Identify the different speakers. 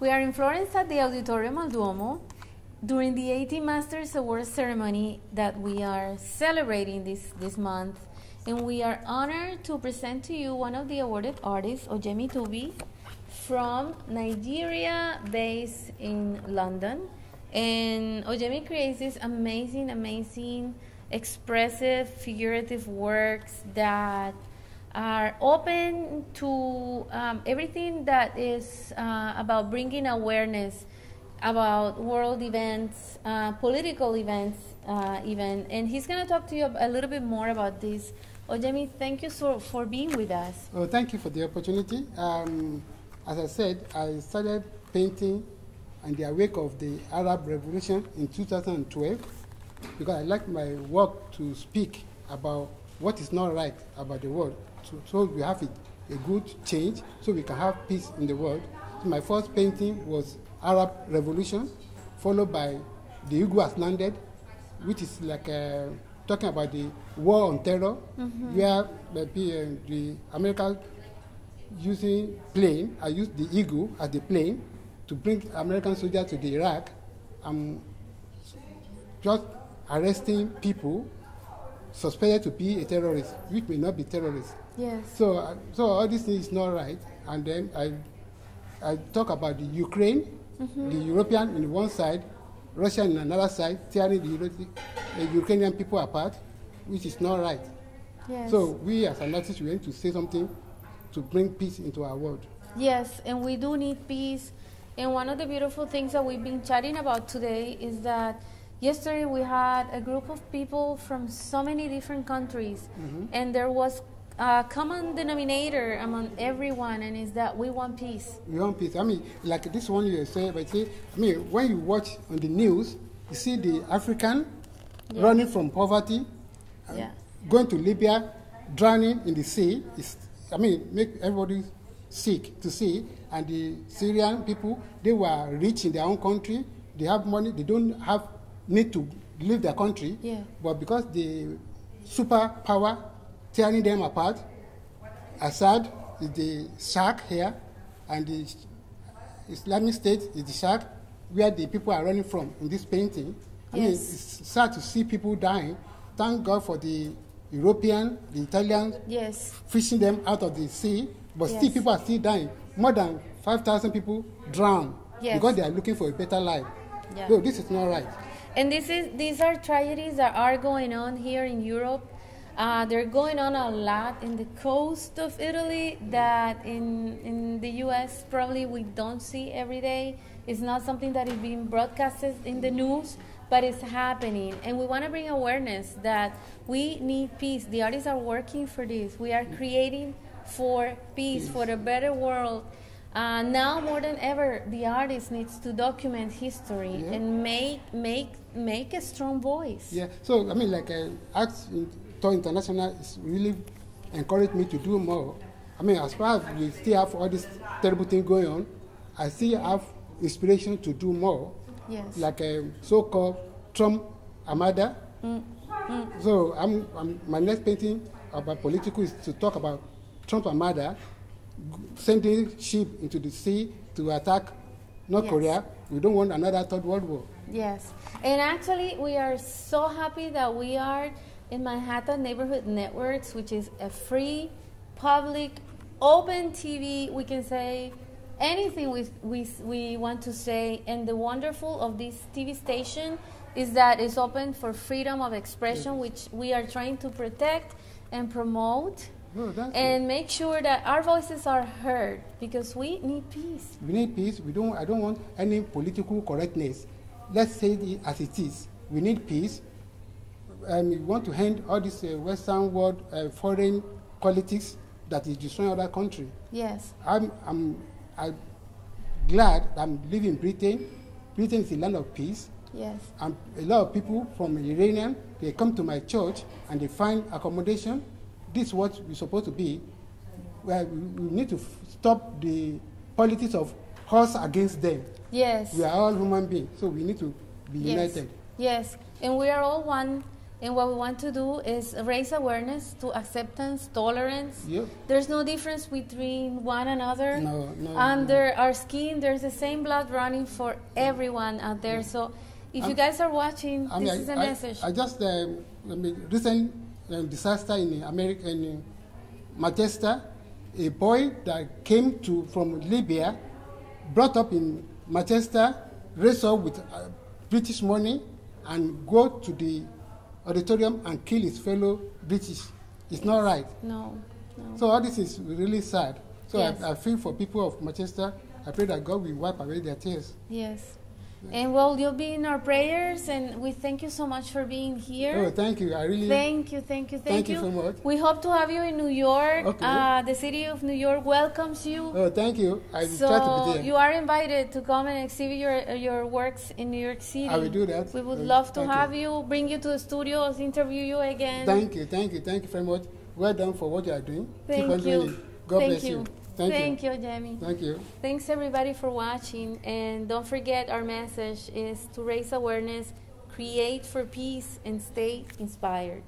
Speaker 1: We are in Florence at the Auditorium al Duomo during the 18 Masters Awards ceremony that we are celebrating this, this month. And we are honored to present to you one of the awarded artists, O Yemi Tubi, from Nigeria, based in London. And O Yemi creates these amazing, amazing, expressive, figurative works that are open to um, everything that is uh, about bringing awareness about world events, uh, political events, uh, even. And he's going to talk to you a little bit more about this. O Yemi, thank you so, for being with us.
Speaker 2: Oh, thank you for the opportunity. Um, as I said, I started painting in the wake of the Arab Revolution in 2012 because I like my work to speak about what is not right about the world. So, so we have a, a, good change, so we can have peace in the world. So my first painting was Arab Revolution, followed by The Eagle Has Landed, which is like uh, talking about the war on terror, mm-hmm. where the, uh, the American using plane, I used the Eagle as the plane to bring American soldiers to the Iraq. I'm just arresting people suspected to be a terrorist, which may not be terrorist.
Speaker 1: Yes.
Speaker 2: So, uh, so all these things is not right. And then I, I talk about the Ukraine, mm-hmm. the European in one side, Russia in another side, tearing the, the Ukrainian people apart, which is not right.
Speaker 1: Yes.
Speaker 2: So we as an artist, we want to say something to bring peace into our world.
Speaker 1: Yes, and we do need peace. And one of the beautiful things that we've been chatting about today is that yesterday we had a group of people from so many different countries, mm-hmm. and there was a common denominator among everyone, and is that we want peace.
Speaker 2: We want peace. I mean, like this one you say, but see, I mean, when you watch on the news, you see the African yeah. running from poverty,
Speaker 1: yeah.
Speaker 2: going to Libya, drowning in the sea. It's, I mean, make everybody sick to see. And the Syrian people, they were rich in their own country. They have money. They don't have need to leave their country.
Speaker 1: Yeah.
Speaker 2: But because the superpower tearing them apart, Assad is the shark here, and the Islamic State is the shark where the people are running from in this painting. I yes. mean, it's sad to see people dying. Thank God for the European, the Italians,
Speaker 1: yes.
Speaker 2: fishing them out of the sea, but
Speaker 1: yes.
Speaker 2: still people are still dying. More than 5,000 people drown
Speaker 1: yes.
Speaker 2: because they are looking for a better life.
Speaker 1: Yeah.
Speaker 2: So this is not right.
Speaker 1: And this is these are tragedies that are going on here in Europe. Uh, they're going on a lot in the coast of Italy that in in the U.S. probably we don't see every day. It's not something that is being broadcasted in the news, but it's happening. And we want to bring awareness that we need peace. The artists are working for this. We are creating for peace, for a better world uh, now more than ever, the artist needs to document history yeah. and make make make a strong voice.
Speaker 2: Yeah. So I mean, like uh, Arts Tour International is really encouraged me to do more. I mean, as far as we still have all this terrible thing going on, I still have inspiration to do more.
Speaker 1: Yes.
Speaker 2: Like a um, so-called Trump Armada.
Speaker 1: Mm. Mm.
Speaker 2: So I'm, I'm, my next painting about political is to talk about Trump Armada sending ship into the sea to attack North yes. Korea. We don't want another third world war.
Speaker 1: Yes. And actually, we are so happy that we are in Manhattan Neighborhood Networks, which is a free, public, open TV. We can say anything we, we, we want to say. And the wonderful of this TV station is that it's open for freedom of expression, yes. which we are trying to protect and promote and make sure that our voices are heard because we need peace.
Speaker 2: We need peace. We don't. I don't want any political correctness. Let's say it as it is. We need peace, and we want to end all this uh, Western world uh, foreign politics that is destroying other country.
Speaker 1: Yes.
Speaker 2: I'm. I'm. I'm glad I'm living in Britain. Britain is a land of peace.
Speaker 1: Yes.
Speaker 2: And a lot of people from Iranian, they come to my church and they find accommodation this is what we're supposed to be. Well, we need to stop the politics of us against them.
Speaker 1: Yes.
Speaker 2: We are all human beings, so we need to be
Speaker 1: yes.
Speaker 2: united.
Speaker 1: Yes, and we are all one. And what we want to do is raise awareness to acceptance, tolerance.
Speaker 2: Yep.
Speaker 1: There's no difference between one another.
Speaker 2: No, no,
Speaker 1: Under our skin, there's the same blood running for everyone out there. So if you
Speaker 2: I'm-
Speaker 1: guys are watching,
Speaker 2: I mean,
Speaker 1: this
Speaker 2: I,
Speaker 1: is a
Speaker 2: I-
Speaker 1: message.
Speaker 2: I just um, I mean, recent um, disaster in America in Manchester, a boy that came to from Libya, brought up in Manchester, raised up with uh, British money, and go to the auditorium and kill his fellow British. It's not right.
Speaker 1: no, no.
Speaker 2: So all this is really sad. So
Speaker 1: Yes.
Speaker 2: I, I feel for people of Manchester. I pray that God will wipe away their tears.
Speaker 1: Yes. And well, you'll be in our prayers, and we thank you so much for being here.
Speaker 2: Oh, thank you. I really
Speaker 1: Thank you, thank you, thank,
Speaker 2: Thank you so much.
Speaker 1: We hope to have you in New York.
Speaker 2: Okay.
Speaker 1: Uh, the city of New York welcomes you.
Speaker 2: Oh, thank you. I
Speaker 1: so
Speaker 2: try to be there.
Speaker 1: you are invited to come and exhibit your your works in New York City.
Speaker 2: I will do that.
Speaker 1: We would
Speaker 2: Uh,
Speaker 1: love to
Speaker 2: thank you.
Speaker 1: have you. bring you to the studios, interview you again.
Speaker 2: Thank you, thank you, thank you very much. Well done for what you are doing. Keep
Speaker 1: Thank
Speaker 2: on
Speaker 1: you.
Speaker 2: doing it. God
Speaker 1: Thank
Speaker 2: bless you. Thank,
Speaker 1: Thank
Speaker 2: you.
Speaker 1: you, Jamie.
Speaker 2: Thank you.
Speaker 1: Thanks everybody for watching, and don't forget our message is to raise awareness, create for peace, and stay inspired.